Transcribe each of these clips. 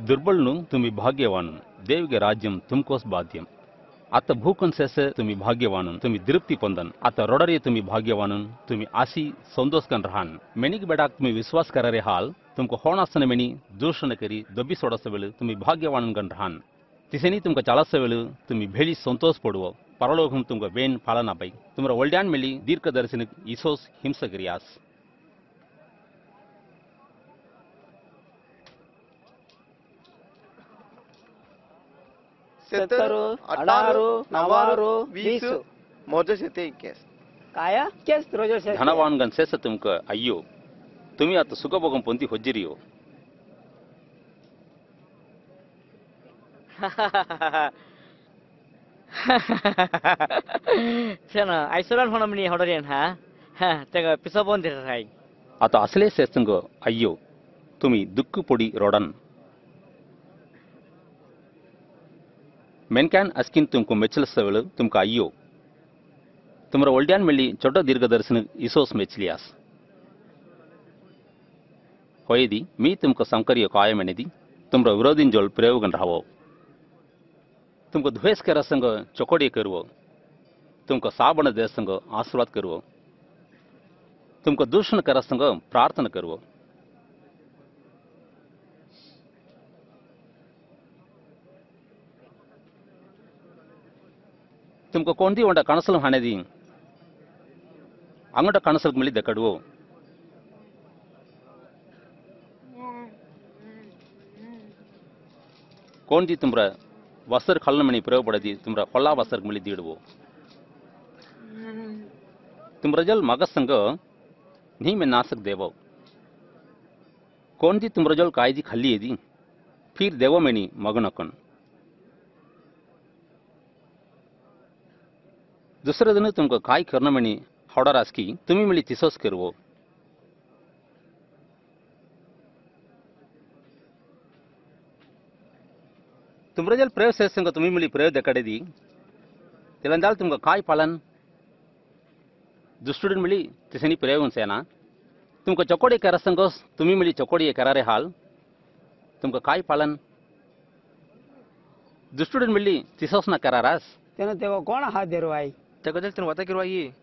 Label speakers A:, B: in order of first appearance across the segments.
A: दुर्बल तुम्हें भाग्यवाणु देव के राज्यम तुमकोस बाध्यम। अत भूकन शेष तुम्हें भाग्यवाणु तुम्हें दृप्ति पंदन। अत रोडर तुम्हें भाग्यवाणु तुम्हें आसी संतोष कन रहान। मेनिक बेडाक तुम्हें विश्वास कर रे हाल, तुमको होनासन मेनि, दूषण करी दबी सोड़ सवेल तुम्हें भाग्यवाणु कन रहान। तिसेनी तुमका चाला सवेल तुम्हें भेली संतोष पड़व। परलोक तुमका वेन फाला ना तुम्हारा वल्डियान मेली दीर्घ दर्शन ईसोस हिंसक रियास
B: Setaru, Adaru, Navaru, Visu.
C: Mojo sete ikes.
B: Kaya? Kes rojo se.
A: धनवान गण सेस तुमक अय्यो तुम्ही आता सुखभोगम पोंती होज्जिरियो
D: Sana, aisuran honam ni hodorian ha. Ha, tega pisabon dir rai.
A: आता असले सेसंग अय्यो तुम्ही दुःख मेनक्यान अस्किन तुमको मेचल सवेळ तुमका अय्यो तुमरा ओल्ड्यान मेळी छोट दीर्घदर्शन इसोस मेचलियास होयदी मी तुमको संकर्य कायमेनेदी तुमरा विरोधीन जोल प्रयोगन राहो तुमको द्वेष के रसंग चोकोडी करवो तुमको साबण देसंग आशीर्वाद करवो तुमको दूषण कर संग प्रार्थना करवो तुमको कोणती ಒಂಡ ಕನಸಲು ಹಾನೆದಿ ಅಂಗಡ ಕನಸಲ್ ಮಿಳಿ ದಕ್ಕಡುವೋ कोणती तुमरा वस्त्र खलन मणी प्रयोग पडदी तुमरा कोल्ला वस्त्र मिली दीडवो तुमरा जल मग संग नहीं में नासक देवो कौन दी तुम रजोल कायदी खल्ली दी फिर देवो दुसरे दिन तुमको काय करना में नहीं हौड़ा रासकी तुम्ही मिली तिसोस करवो। तुम रजल प्रयोग से संग तुम्ही मिली प्रयोग दकडे दी। तिलंदाल तुमको काय पालन। दुष्टुडन मिली तिसनी प्रयोग सेना तुमको चकोडी करसंगोस तुम्ही मिली चकोडी करारे हाल। तुमको काय पालन। दुष्टुडन मिली तिसोस ना करारास।
B: Teno tego कोण हात देरो आई.
C: Tego del ten wata kiru ayi.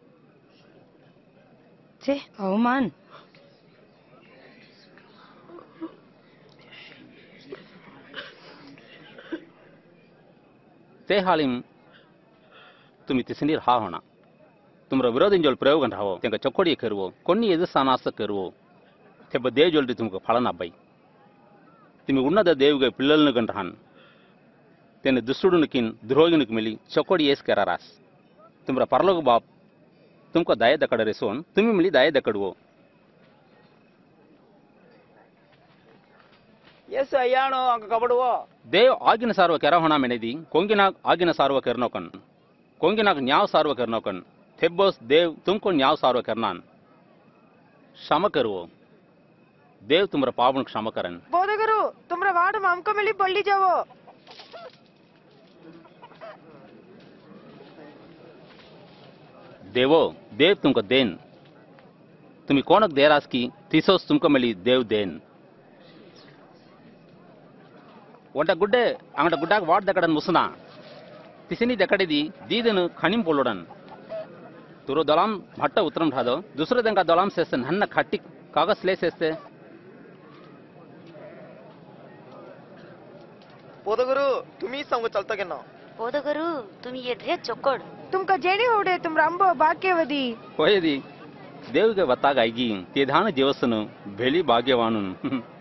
E: छे अवमान
A: ते हालिम तुम्ही तिसनी रहा होना तुमरा विरोधी जोल प्रयोग राहो तेंका चकोडी करवो కొన్ని ఎదు సానాస కరువో తెబ్బ దేవ్ జోల్ది తుమకు ఫలన అబ్బాయి తిమి ఉన్నద దేవుగా పిల్లలను గంటహాన్ తెన దుష్టుడునికిన్ ద్రోగినికి మిలి చకోడి ఏస్ तुम्हारा परलोक ಬಾಪ್ तुमको ದಯ दकड़ रे सोन तुम्हें मिली दाये दकड़वो
B: ಎಸ್ ಅಯ್ಯಾಣೋ ಅಂಕ ಕಬಡುವ?
A: ದೇವ್ ಆಗಿನ ಸಾರುವ ಕೆರಹಣ ಮೆನೆದಿ ಕೊಂಗಿನಾಗ್ ಆಗಿನ ಸಾರುವ ಕೆರ್ನೋಕನ್. ಕೊಂಗಿನಾಗ್ ನ್ಯಾವ್ ಸಾರುವ ಕೆರ್ನೋಕನ್. ಥೆಬ್ಬೋಸ್ ದೇವ್ ತುಮ್ಕೊ ನ್ಯಾವ್ ಸಾರುವ ಕೆರ್ನಾನ್. ಕ್ಷಮ ಕರುವು. ದೇವ್ ತುಮ್ರ ಪಾವನ್ ಕ್ಷಮಕರನ್
F: ಬೋಧಗರು ತುಮ್ರ ವಾಡ ಮಾಮಕ ಮಿಳಿ ಬಳ್ಳಿ ಜಾವೋ.
A: देवो देव तुमको देन तुम्ही कोणक देरास की तिसोस तुमको मिली देव देन ಒಂಟ ಗುಡ್ಡೆ ಅಂಗಡ ಗುಡ್ಡಾಗ ವಾಡ್ ದಕಡನ್ ಮುಸುನ ತಿಸಿನಿ ದಕಡಿದಿ ದೀದನು ಖಣಿಂ ಪೊಲ್ಲುಡನ್ ತುರು ದಲಾಂ ಭಟ್ಟ ಉತ್ತರಂ ಠಾದೋ ದುಸರ ದಂಗ ದಲಾಂ ಸೇಸ್ತನ್ ಹನ್ನ ಖಟ್ಟಿ ಕಾಗಸ್ ಲೇ ಸೇಸ್ತೆ
C: Podoguru, tumi sango chalta kenna.
E: ಓದಗರು ತುಮಿ ಎಡ್ರೆ ಚೊಕ್ಕೊಡ್
F: तुमका जेने होड़े, तुम रंबो भाग्यवदी
A: वही देव के बता गाएगी तेधान जीवसन, भेली भाग्यवानुन